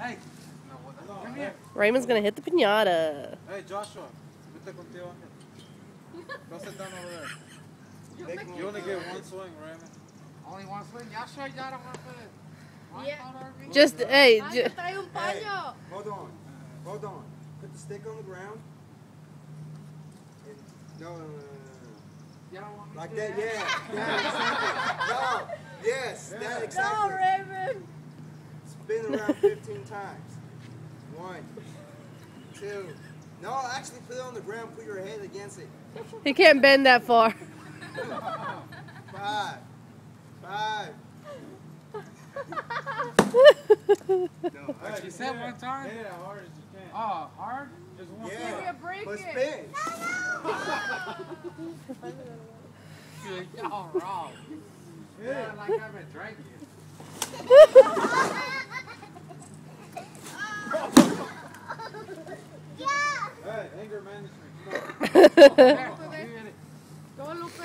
Hey. Come here. Raymond's gonna hit the pinata. Hey, Joshua. Vete contigo, Ángel. Go sit down over there. You only get one swing, Raymond. Only one swing. Y'all sure y'all don't want to? One Yeah. photo of? Just hey, ju- te trae un paño. Hold on. Hold on. Put the stick on the ground. And, no, no, no, no, no, no. Y'all don't want me Like that, yeah. yeah exactly. No. Yes, that No. Raymond. Spin 15 times. One, two. No, actually put it on the ground. Put your head against it. he can't bend that far. Five. Five. No, Hey, You said one time? Hit it as hard as you can. Oh, hard? Just one Yeah. time. You break But it. spin. Dude, y'all wrong. Yeah, like I've been drinking. Anger management. Go, Lupe.